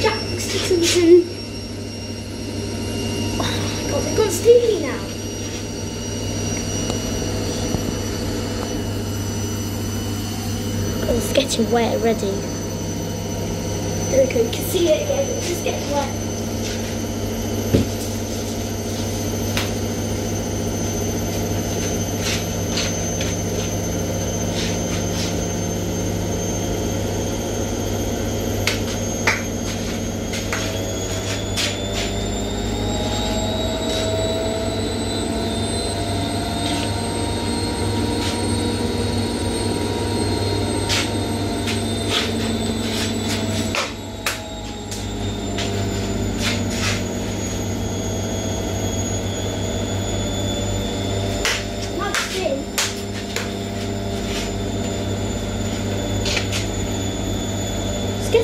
Jack looks like something. Oh my god, they've gone steely now. It's getting wet already. Okay, you can see it again, it's just getting wet.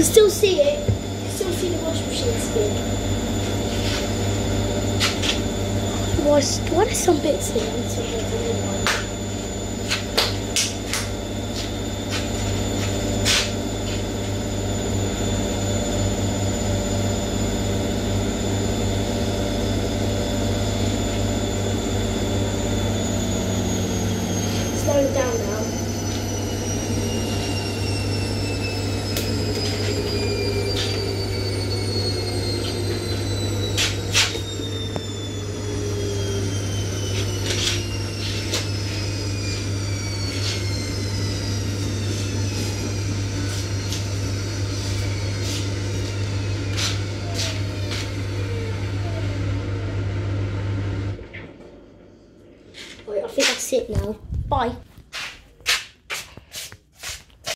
can still see it. You can still see the washing machine spin. Why, why are some bits in? Slow down now. Right, I think that's it now. Bye.